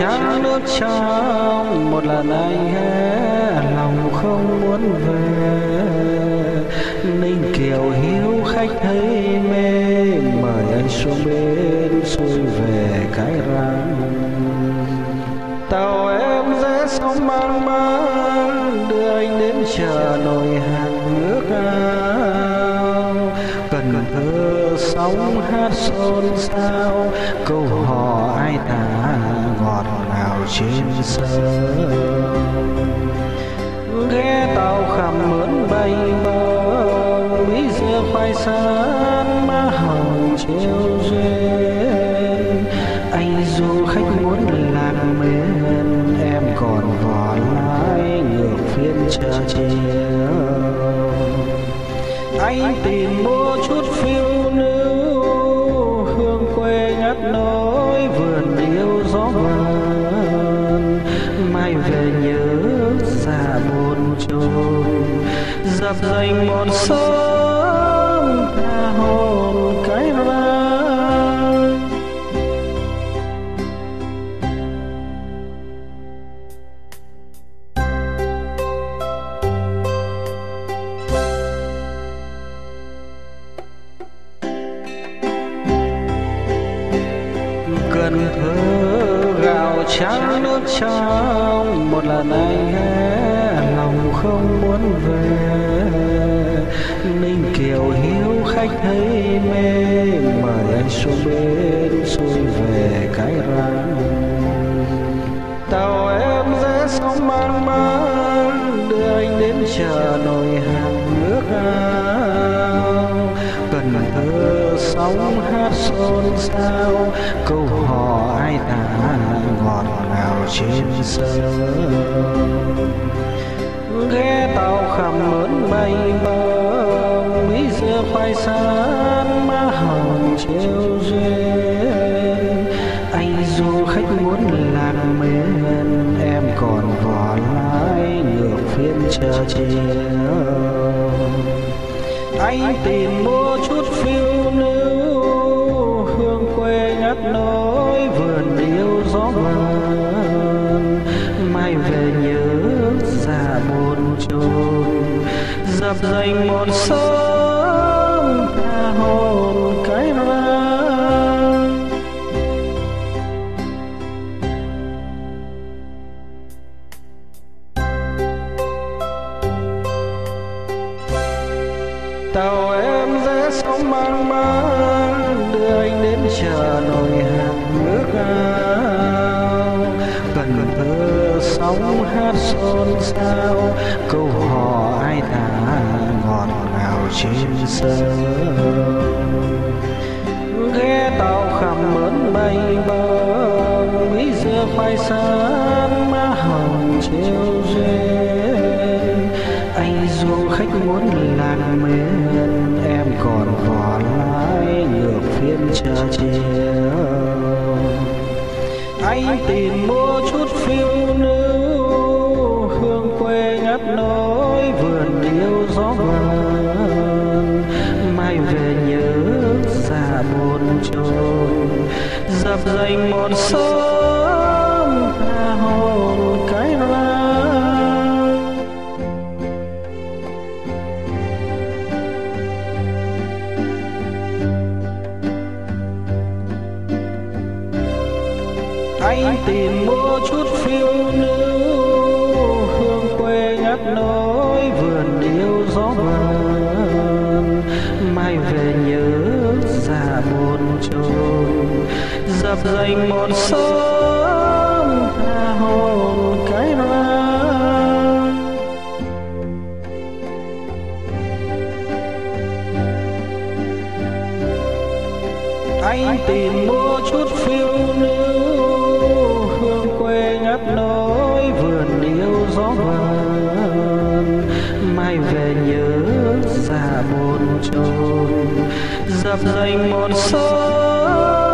trắng nước trong một lần anh hé lòng không muốn về. Ninh kiều hiếu khách thấy mê, mời anh xuống bên xuôi về cái răng. Tàu em dễ sóng mang mang đưa anh đến chờ nồi hàng nước ao. Cần thơ sóng hát xôn xao, câu hò ai tả ngọt ngào trên sông ghé tàu khăm mướn bay bờ bí dưa khoai sán má hồng chiều duyên. Anh du khách muốn lạc mến em còn vỏ lái ngược phiên chờ chiều. Anh tìm mua dập dành một sớm tha hồn cái ra cần thơ gạo trắng nước trong một lần anh hé lòng không muốn về. Mê mà anh xuống bến xuôi về cái răng. Tàu em dễ sóng mang mang đưa anh đến chờ nồi hàng nước ao. Cần thơ sóng hát xôn xao, câu hò ai tả ngọt ngào trên sông. Ghé tàu khăm mớn bay bờ khoai sán má hồng treo duyên. Anh du khách muốn lạc mến, em còn vỏ lái ngược phiên chờ chiều. Anh tìm mua chút phiêu lưu, hương quê ngắt nỗi vườn yêu gió vờn mai về nhớ già buồn trôi dập dành một sớm tàu em dễ sóng mang mang đưa anh đến chờ nồi hàng nước ao. Cần thơ sóng hát xôn xao, câu hò ai thả ngọt ngào trên sông. Ghé tàu khăm mớn bay bờ mỹ dưa phai sáng má hồng chiều duyên anh du khách muốn lạc mến chiều anh tìm mua chút phiêu lưu hương quê ngắt nỗi vườn yêu gió vần tìm mua chút phiêu lưu hương quê ngắt nỗi vườn yêu gió vờn mai về nhớ xa buồn trôi dập dành một sớm tha hồn cái ra anh tìm mua chút phiêu lưu quê nỗi vườn yêu gió vờn mai về nhớ xa buồn trôi dập dành một sớm